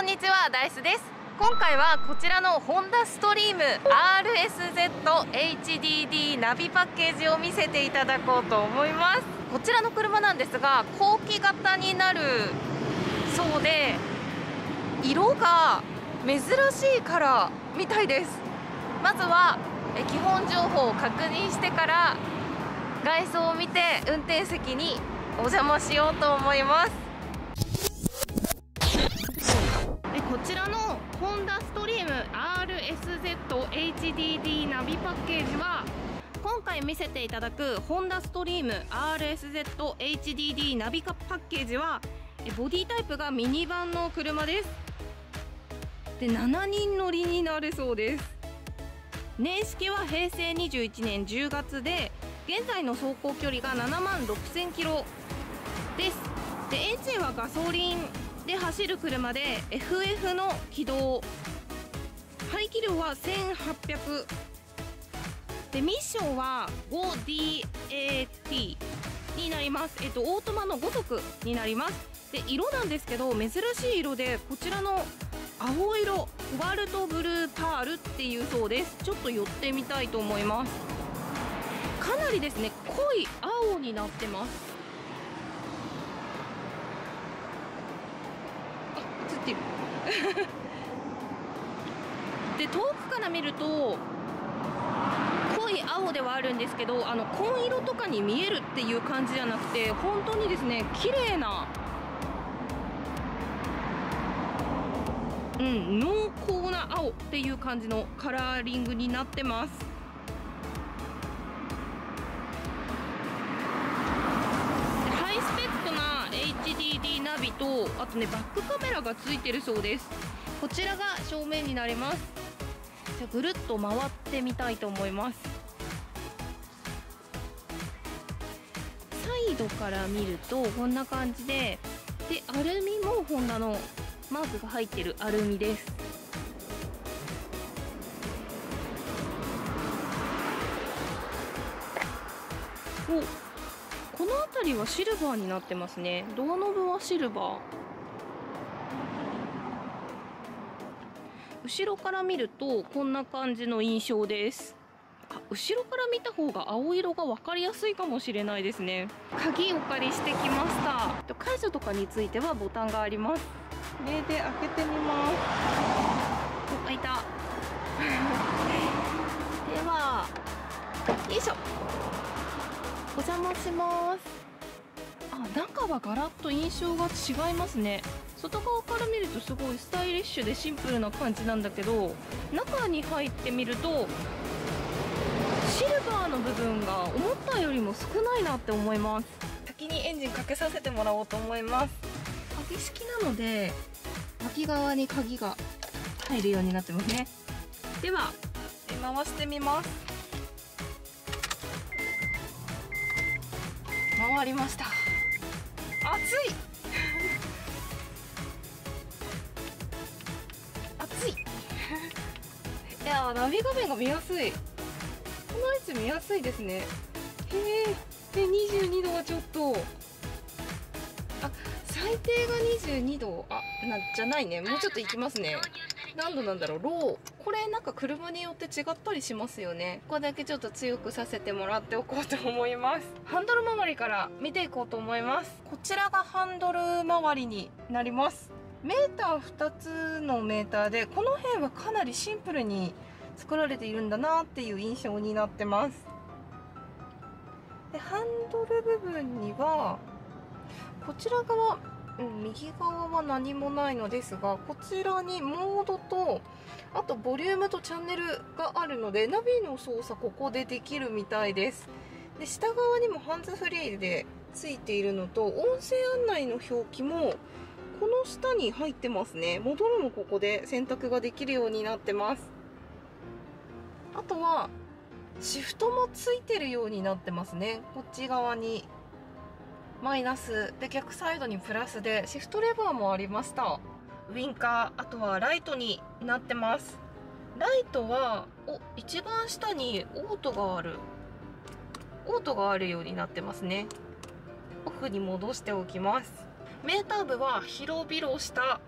こんにちはダイスです。今回はこちらのホンダストリーム RSZHDD ナビパッケージを見せていただこうと思います。こちらの車なんですが後期型になるそうで色が珍しいカラーみたいです。まずは基本情報を確認してから外装を見て運転席にお邪魔しようと思います。こちらのホンダストリーム RSZHDD ナビパッケージは今回見せていただくホンダストリーム RSZHDD ナビパッケージはボディタイプがミニバンの車です。で7人乗りになるそうです。年式は平成21年10月で現在の走行距離が7万6000キロです。でエンジンはガソリンで走る車で FF の軌道。排気量は1800でミッションは 5DAT になります。えっとオートマの5速になります。で色なんですけど珍しい色でこちらの青色コバルトブルーパールっていうそうです。ちょっと寄ってみたいと思います。かなりですね濃い青になってます。ってる で遠くから見ると濃い青ではあるんですけどあの紺色とかに見えるっていう感じじゃなくて本当にですね綺麗なうん濃厚な青っていう感じのカラーリングになってます。とあとねバックカメラがついてるそうです。こちらが正面になります。じゃぐるっと回ってみたいと思います。サイドから見るとこんな感じででアルミもホンダのマークが入ってるアルミです。お辺りはシルバーになってますね。ドアノブはシルバー。後ろから見るとこんな感じの印象です。あ後ろから見た方が青色が分かりやすいかもしれないですね。鍵お借りしてきました。解除とかについてはボタンがあります。これで開けてみます。お開いた。ではよいしょ。お邪魔しますあ中はガラッと印象が違いますね。外側から見るとすごいスタイリッシュでシンプルな感じなんだけど中に入ってみるとシルバーの部分が思ったよりも少ないなって思います。先にエンジンかけさせてもらおうと思います。鍵式なので脇側に鍵が入るようになってますね。では回してみます。回りました暑い。暑い。いやナビ画面が見やすい。この位置見やすいですね。へえ。で22度はちょっと。あ最低が22度。あなじゃないね。もうちょっといきますね。何度なんだろう。ロー。これなんか車によって違ったりしますよね。ここだけちょっと強くさせてもらっておこうと思います。ハンドル周りから見ていこうと思います。こちらがハンドル周りになります。メーター2つのメーターでこの辺はかなりシンプルに作られているんだなっていう印象になってます。でハンドル部分にはこちら側右側は何もないのですがこちらにモードとあとボリュームとチャンネルがあるのでナビの操作ここでできるみたいです。で下側にもハンズフリーでついているのと音声案内の表記もこの下に入ってますね。戻るもここで選択ができるようになってます。あとはシフトもついてるようになってますね。こっち側に。マイナス。で逆サイドにプラスでシフトレバーもありました。ウインカー。あとはライトになってます。ライトはお一番下にオートがある。オートがあるようになってますね。オフに戻しておきます。メーター部は広々した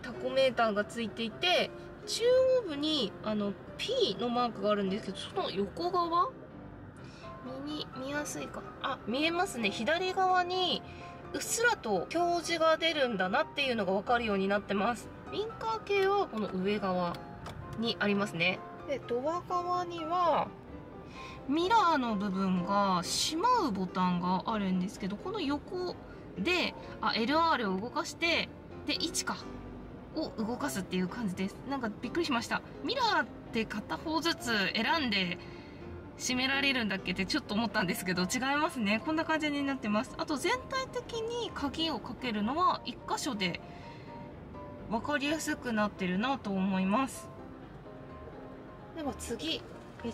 タコメーターがついていて中央部にあの P のマークがあるんですけどその横側見に見やすいか。あ見えますね。左側にうっすらと表示が出るんだなっていうのが分かるようになってます。ウィンカー系はこの上側にありますね。でドア側にはミラーの部分がしまうボタンがあるんですけどこの横であ LR を動かしてで1かを動かすっていう感じです。なんかびっくりしました。ミラーって片方ずつ選んで閉められるんだっけってちょっと思ったんですけど違いますね。こんな感じになってます。あと全体的に鍵をかけるのは1箇所で分かりやすくなってるなと思います。では次。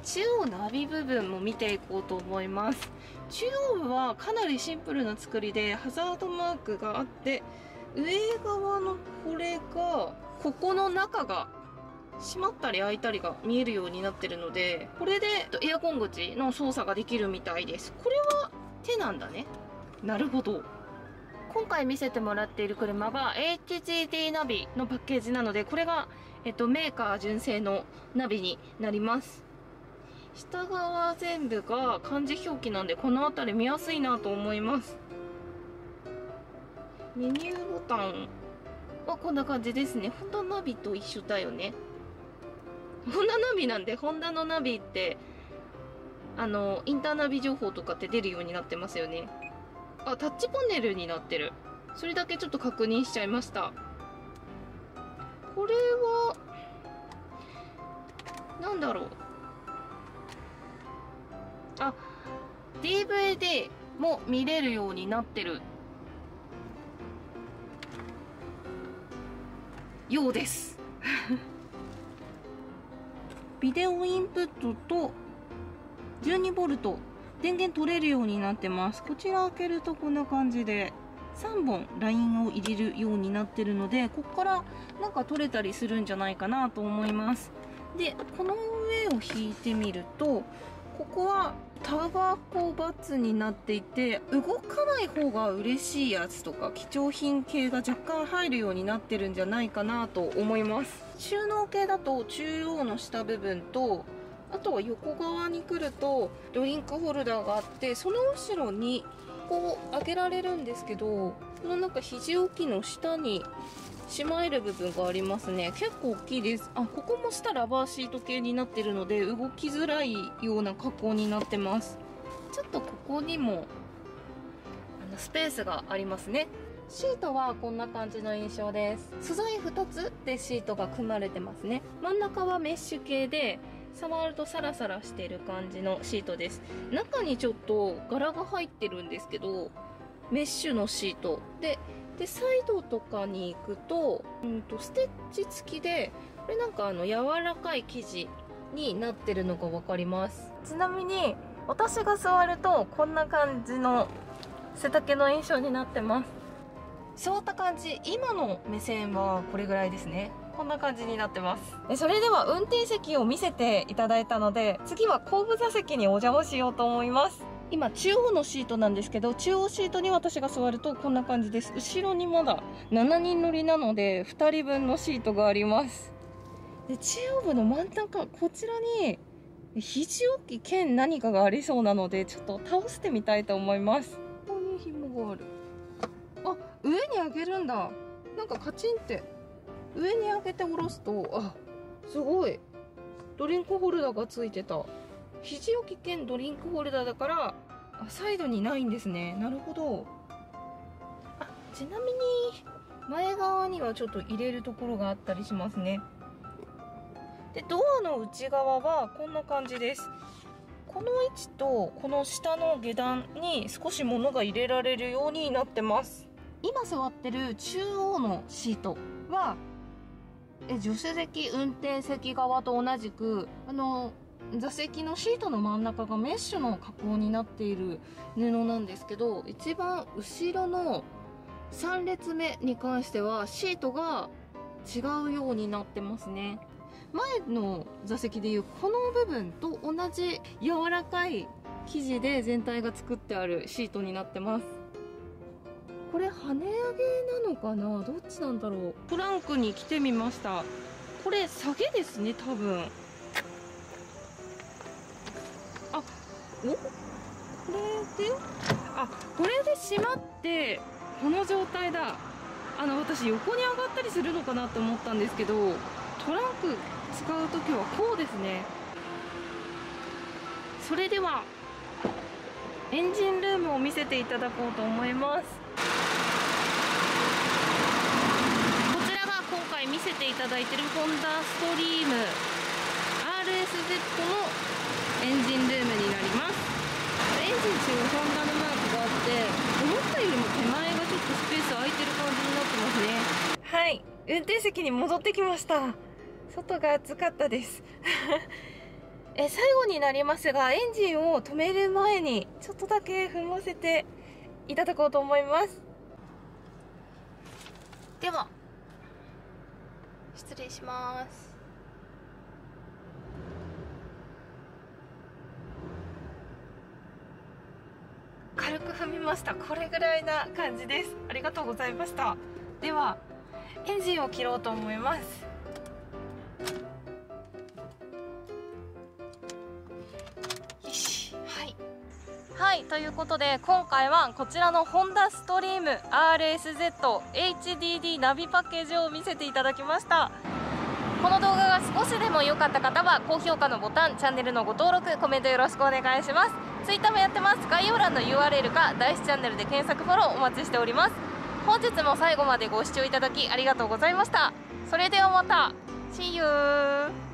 中央ナビ部分も見ていこうと思います。中央部はかなりシンプルな作りでハザードマークがあって上側のこれがここの中が閉まったり開いたりが見えるようになってるのでこれでエアコン口の操作ができるみたいです。これは手なんだね。なるほど。今回見せてもらっている車が HGD ナビのパッケージなのでこれが、えっと、メーカー純正のナビになります。下側全部が漢字表記なんでこの辺り見やすいなと思います。メニューボタンはこんな感じですね。ホンダナビと一緒だよね。ホンダナビなんでホンダのナビってあのインターナビ情報とかって出るようになってますよね。あタッチパネルになってる。それだけちょっと確認しちゃいました。これはなんだろう。あ DVD も見れるようになってる。ようです。ビデオインプットと 12V 電源取れるようになってます。こちら開けるとこんな感じで3本ラインを入れるようになってるのでここからなんか取れたりするんじゃないかなと思います。でこの上を引いてみるとここはタバコバツになっていて動かない方が嬉しいやつとか貴重品系が若干入るようになってるんじゃないかなと思います。収納系だと中央の下部分とあとは横側に来るとドリンクホルダーがあってその後ろにこう上げられるんですけどこのなんか肘置きの下にしまえる部分がありますね。結構大きいです。あここも下ラバーシート系になってるので動きづらいような加工になってます。ちょっとここにもあのスペースがありますね。シートはこんな感じの印象です。素材2つでシートが組まれてますね。真ん中はメッシュ系で触るとサラサラしてる感じのシートです。中にちょっと柄が入ってるんですけどメッシュのシート。ででサイドとかに行くと,、うんとステッチ付きでこれなんかあの柔らかい生地になってるのが分かります。ちなみに私が座るとこんな感じの背丈の印象になってます。座った感じ今の目線はこれぐらいですねこんな感じになってます。それでは運転席を見せていただいたので次は後部座席にお邪魔しようと思います。今中央のシートなんですけど中央シートに私が座るとこんな感じです。後ろにまだ7人乗りなので2人分のシートがあります。で中央部の真ん中こちらに肘置き兼何かがありそうなのでちょっと倒してみたいと思います。ここに紐がある。あ上に上げるんだ。なんかカチンって上に上げて下ろすとあすごい。ドリンクホルダーがついてた。肘置き兼ドリンクホルダーだからあサイドにないんですね。なるほど。あちなみに前側にはちょっと入れるところがあったりしますね。でドアの内側はこんな感じです。この位置とこの下の下段に少し物が入れられるようになってます。今座ってる中央のシートはえ助手席運転席側と同じくあの座席のシートの真ん中がメッシュの加工になっている布なんですけど一番後ろの3列目に関してはシートが違うようになってますね。前の座席でいうこの部分と同じ柔らかい生地で全体が作ってあるシートになってます。これ跳ね上げなのかな？どっちなんだろう？トランクに来てみました。これ下げですね多分。あお？これで？あこれで閉まってこの状態だ。あの私横に上がったりするのかなと思ったんですけどトランク使う時はこうですね。それではエンジンルームを見せていただこうと思いますこち見せていただいているホンダストリーム RSZ のエンジンルームになります。エンジン中ホンダのマークがあって思ったよりも手前がちょっとスペース空いてる感じになってますね。はい。運転席に戻ってきました。外が暑かったです。え最後になりますがエンジンを止める前にちょっとだけ踏ませていただこうと思います。では失礼します。軽く踏みました。これぐらいな感じです。ありがとうございました。ではエンジンを切ろうと思います。ということで今回はこちらのホンダストリーム RSZHDD ナビパッケージを見せていただきました。この動画が少しでも良かった方は高評価のボタンチャンネルのご登録コメントよろしくお願いします。ツイッターもやってます。概要欄の URL か第1チャンネルで検索フォローお待ちしております。本日も最後までご視聴いただきありがとうございました。それではまた。See you